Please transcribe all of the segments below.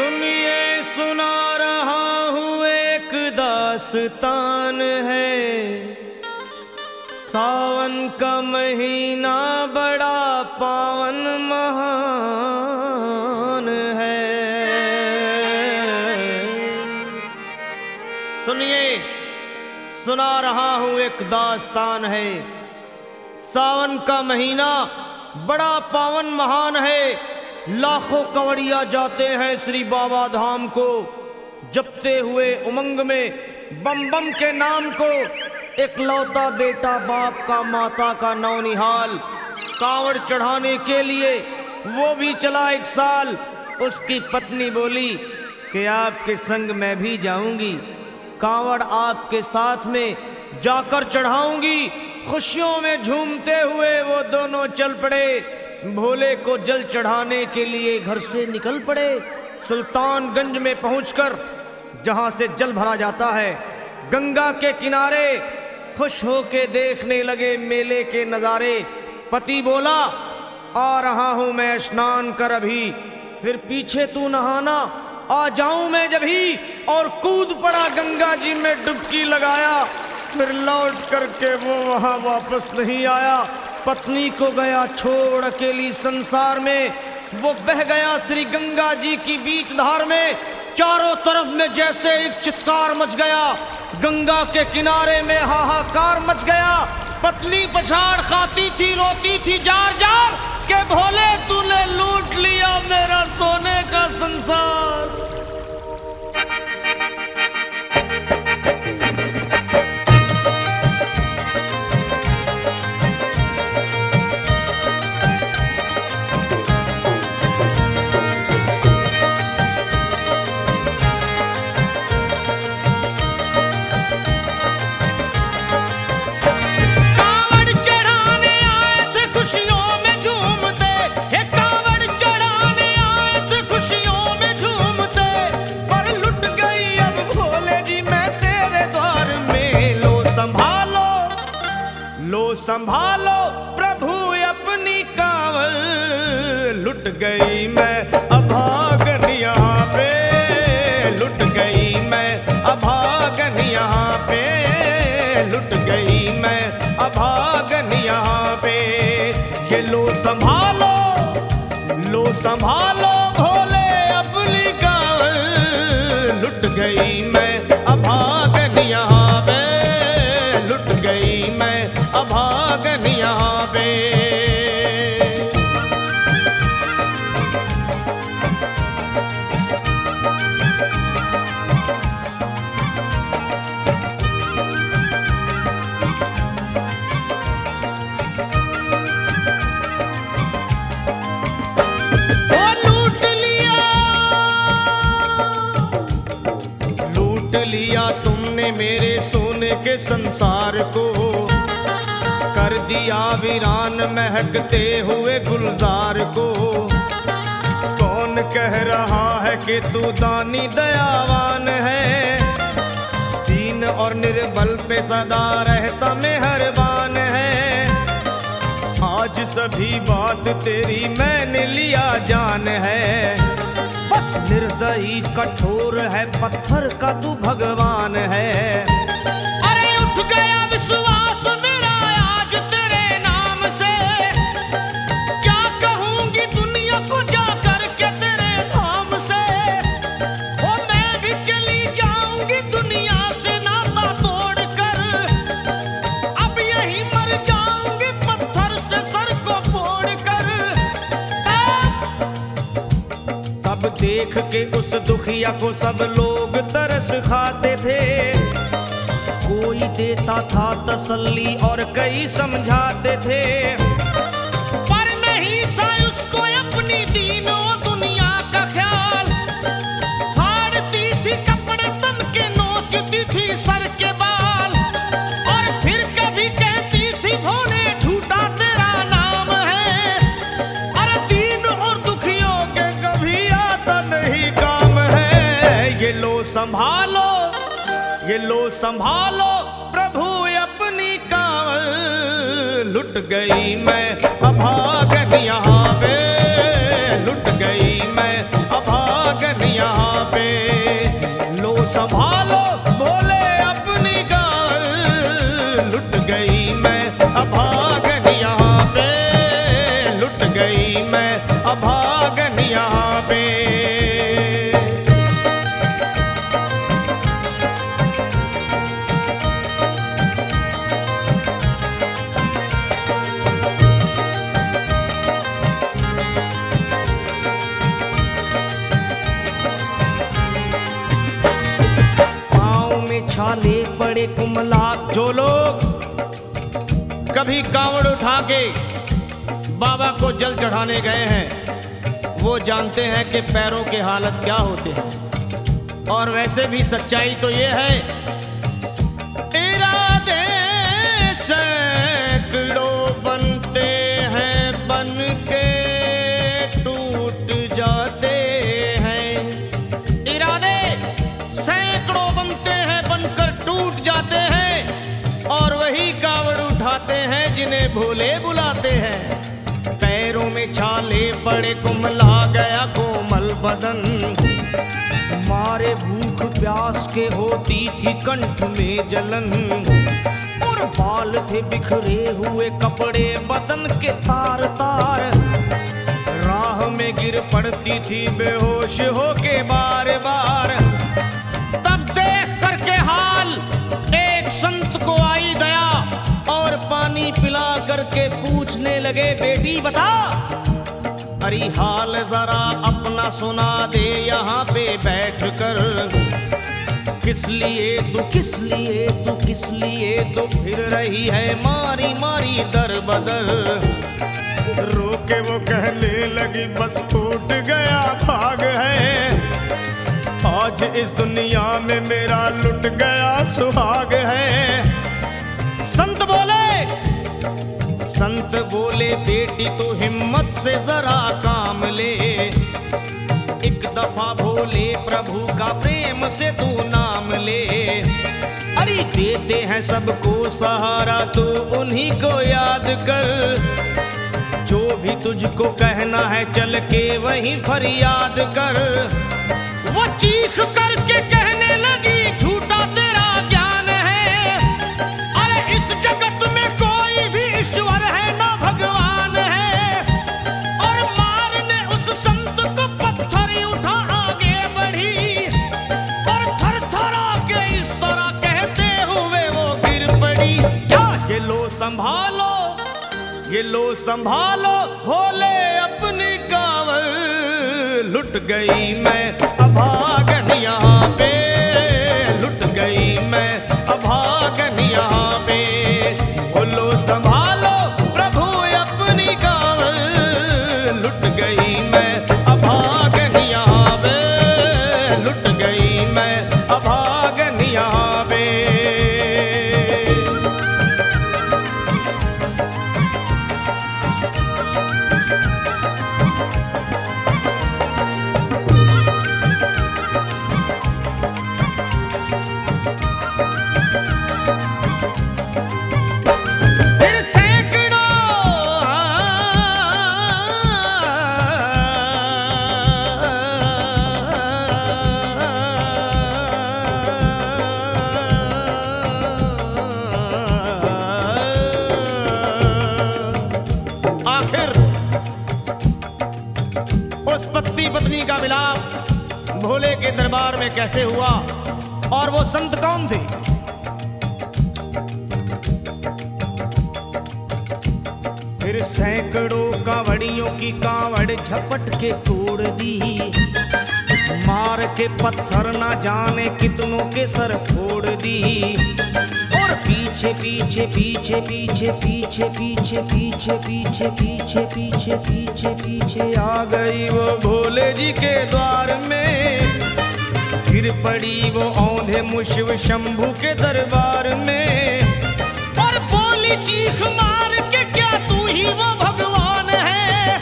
सुनिए, सुना रहा हूँ एक दास्तान है। सावन का महीना बड़ा पावन महान है। सुनिए, सुना रहा हूँ एक दास्तान है। सावन का महीना बड़ा पावन महान है। लाखों कवड़िया जाते हैं श्री बाबा धाम को, जपते हुए उमंग में, बम बम के नाम को। इकलौता बेटा बाप का, माता का नौनिहाल कांवड़ चढ़ाने के लिए, वो भी चला एक साल। उसकी पत्नी बोली कि आपके संग मैं भी जाऊँगी, कांवड़ आपके साथ में जाकर चढ़ाऊँगी। खुशियों में झूमते हुए वो दोनों चल पड़े। भोले को जल चढ़ाने के लिए घर से निकल पड़े। सुल्तानगंज में पहुंचकर जहाँ से जल भरा जाता है, गंगा के किनारे खुश होके देखने लगे मेले के नज़ारे। पति बोला, आ रहा हूँ मैं स्नान कर अभी, फिर पीछे तू नहाना। आ जाऊँ मैं जब ही। और कूद पड़ा गंगा जी में डुबकी लगाया। फिर लौट करके वो वहाँ वापस नहीं आया। पत्नी को गया छोड़ अकेली संसार में। वो बह गया श्री गंगा जी की बीच धार में। चारों तरफ़ में जैसे एक चित्कार मच गया। गंगा के किनारे में हाहाकार मच गया। पतली पछाड़ खाती थी, रोती थी, जार जार के भोले तूने लूट लिया मेरा सोने का संसार। लुट गई मैं। संसार को कर दिया वीरान महकते हुए गुलजार को कौन कह रहा है कि तू दानी दयावान है दीन और निर्बल पे सदा रहता मेहरबान है आज सभी बात तेरी मैंने लिया जान है बस निर्दयी कठोर है पत्थर का तू भगवान है देख के उस दुखिया को सब लोग तरस खाते थे। कोई देता था तसल्ली और कई समझाते थे। पर नहीं था उसको अपनी दीनों दुनिया का ख्याल। फाड़ती थी कपड़े तन के नोचती थी लो संभालो प्रभु अपनी काल। लुट गई मैं अभागन यहाँ। कभी कावड़ उठा के बाबा को जल चढ़ाने गए हैं, वो जानते हैं कि पैरों के हालत क्या होते हैं। और वैसे भी सच्चाई तो ये है भोले बुलाते हैं। पैरों में छाले पड़े, कुमला गया कोमल बदन। मारे भूख प्यास के होती थी कंठ में जलन। और बाल थे बिखरे हुए कपड़े बदन के तार तार। राह में गिर पड़ती थी बेहोश होके बार बार। लगे बेटी बता। अरे हाल जरा अपना सुना दे, यहाँ पे बैठ कर। किस लिए तू, किस लिए तू, किस लिए तो फिर रही है मारी मारी दर बदर। रो के वो कहने लगी, बस टूट गया भाग है। आज इस दुनिया में मेरा लुट गया सुहाग है। संत बोले, बेटी तो हिम्मत से जरा काम ले। एक दफ़ा भोले प्रभु का प्रेम से तू नाम ले। अरे, देते हैं सबको सहारा, तू उन्हीं को याद कर। जो भी तुझको कहना है, चल के वही फरियाद कर। वो चीख करके कहने संभालो ये लो संभालो भोले अपनी कावल। लुट गई मैं अभागन यहाँ पे। दरबार में कैसे हुआ और वो संत कौन थे फिर सैकड़ों कावड़ियों की कावड़ झपट के तोड़ दी मार के पत्थर ना जाने कितनों के सर फोड़ दी और पीछे पीछे पीछे पीछे पीछे पीछे पीछे पीछे पीछे पीछे पीछे पीछे आ गई वो भोले जी के द्वार में गिर पड़ी वो औंधे मुशिव शंभू के दरबार में। और बोली चीख मार के, क्या तू ही वो भगवान है?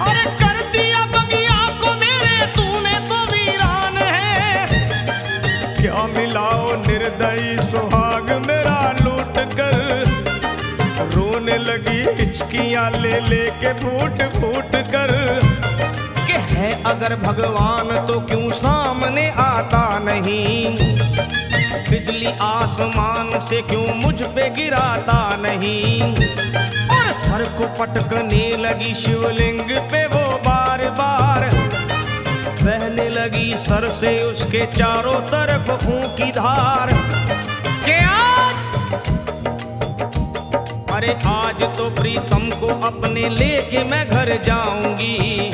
अरे कर दिया बगिया को, मेरे तूने तो वीरान है। क्या मिलाओ निर्दयी सुहाग, मेरा लूट कर? रोने लगी हिचकियाँ ले लेके फूट फूट कर। है अगर भगवान तो क्यों सामने आता नहीं? बिजली आसमान से क्यों मुझ पे गिराता नहीं? और सर को पटकने लगी शिवलिंग पे वो बार बार बहने लगी सर से उसके चारों तरफ़ खून की धार। के आज? अरे आज तो प्रीतम को अपने लेके मैं घर जाऊँगी।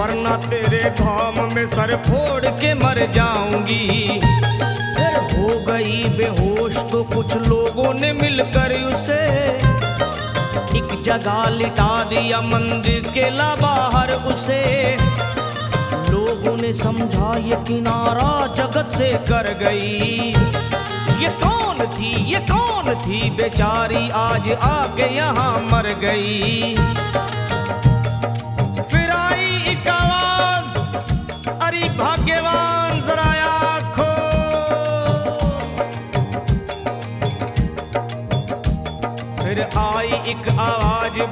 वरना तेरे धाम में सर फोड़ के मर जाऊँगी। फिर हो गई बेहोश तो कुछ लोगों ने मिलकर उसे एक जगह लिटा दिया मंदिर के ला बाहर उसे। लोगों ने समझा ये किनारा जगत से कर गई। ये कौन थी, ये कौन थी बेचारी आज आके यहाँ मर गई।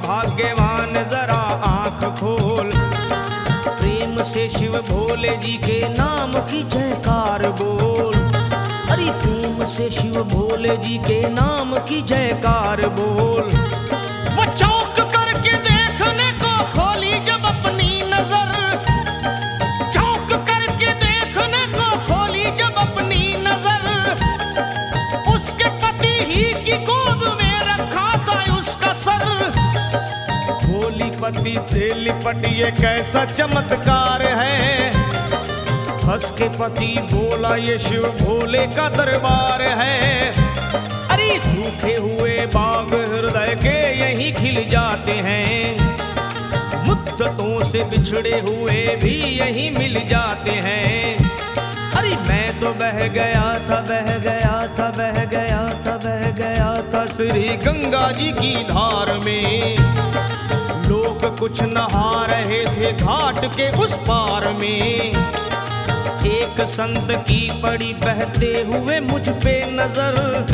भाग्यवान, जरा आँख खोल। प्रेम से शिव भोले जी के नाम की जयकार बोल। अरे प्रेम से शिव भोले जी के नाम की जयकार बोल। वो पति से लिपट ये कैसा चमत्कार है। हंस के पति बोला, ये शिव भोले का दरबार है। अरे, सूखे हुए बाग हृदय के यही खिल जाते हैं। मुद्दतों से बिछड़े हुए भी यही मिल जाते हैं। अरे, मैं तो बह गया था, बह गया था, बह गया था, बह गया था श्री गंगा जी की धार में। लोग कुछ नहा रहे थे घाट के उस पार में। एक संत की पड़ी बहते हुए मुझ पे नज़र।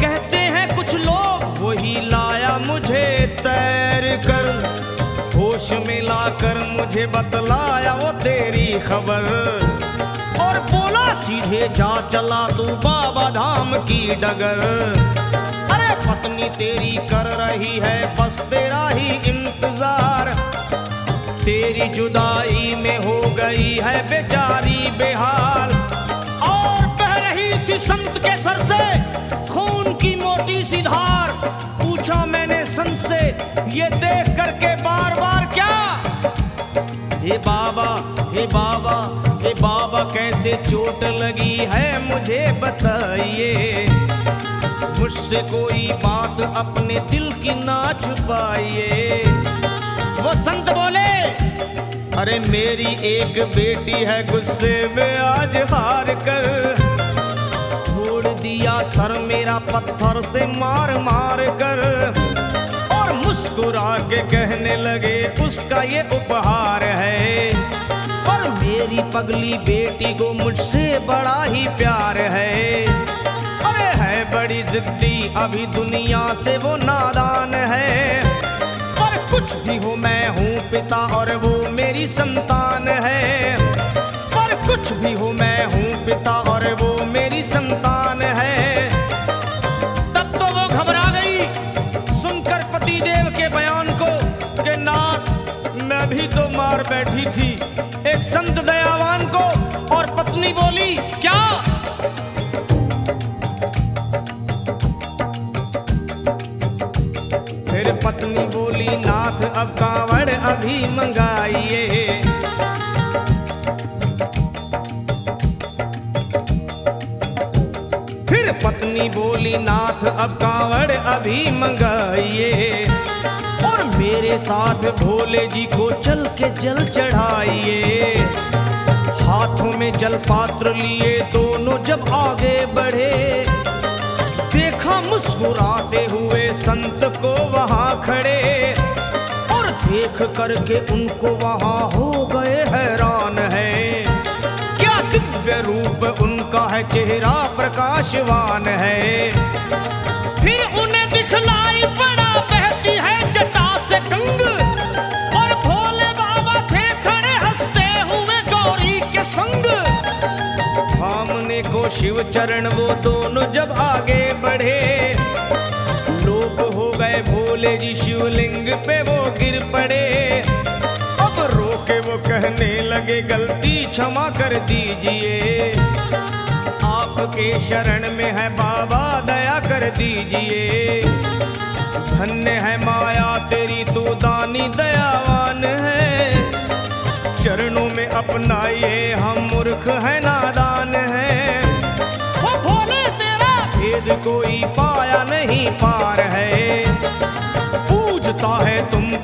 कहते हैं, कुछ लोग वही लाया मुझे तैर कर। होश में लाकर मुझे बतलाया वो तेरी खबर। और बोला, सीधे जा, चला तू बाबा धाम की डगर। अरे, पत्नी तेरी कर रही है, बस तेरी जुदाई में हो गई है बेचारी बेहाल। और बह रही थी संत के सर से, खून की मोटी सी धार। पूछा मैंने संत से, ये देख करके बार बार क्या? हे बाबा हे बाबा हे बाबा, कैसे चोट लगी है मुझे बताइए। मुझसे कोई बात अपने दिल की ना छुपाइए वो संत बोले अरे मेरी एक बेटी है, गुस्से में आज हार कर। छोड़ दिया सर मेरा पत्थर से मार मार कर। और मुस्कुरा के कहने लगे, उसका ये उपहार है। पर मेरी पगली बेटी को मुझसे बड़ा ही प्यार है। अरे है बड़ी जिद्दी, अभी दुनिया से वो नादान है। पर कुछ भी हो, मैं हूँ पिता और वो मेरी संतान है। पर कुछ भी हो, मैं हूँ पिता और वो मेरी संतान है। तब तो वो घबरा गई सुनकर पति देव के बयान को के नाथ, मैं भी तो मार बैठी थी। एक संत दयावान को और पत्नी बोली, क्या? फिर पत्नी बोली, नाथ, अब कांवड़ अभी मंगाइए अब कांवड़ अभी मंगाइए। और मेरे साथ भोले जी को चल के जल चढ़ाइए। हाथों में जल पात्र लिए दोनों जब आगे बढ़े। देखा मुस्कुराते हुए संत को वहाँ खड़े। और देख करके उनको वहाँ हो गए हैरान है। क्या दिव्य रूप उनका है चेहरा प्रकाशवान है। चरण, वो दोनों जब आगे बढ़े, लोग हो गए भोले जी शिवलिंग पे वो गिर पड़े। अब रोके वो कहने लगे, गलती क्षमा कर दीजिए। आपके शरण में है बाबा, दया कर दीजिए। धन्य है माया, तेरी तू दानी, दयावान है। चरणों में अपनाइए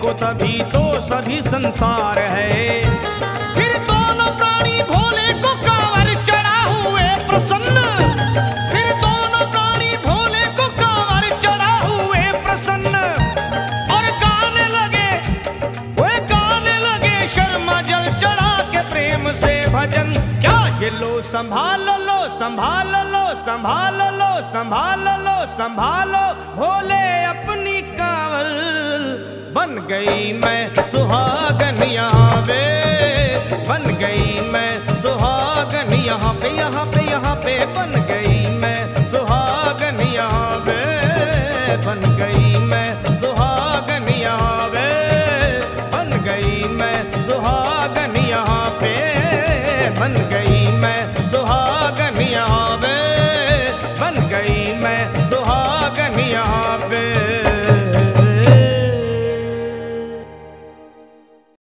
तुमको तभी तो सभी संसार है। फिर दोनों प्राणी भोले को कांवर चढ़ा हुए प्रसन्न। फिर दोनों प्राणी भोले को कांवर चढ़ा हुए प्रसन्न। और गाने लगे वे गाने लगे शर्मा जल चढ़ा के प्रेम से भजन। क्या ये लो संभाल लो संभाल लो संभाल लो संभाल, लो संभालो, भोले अपनी कांवर। बन गई मैं सुहागन यहाँ पे, बन गई मैं सुहागन यहाँ पे यहाँ पे यहाँ पे बन गई।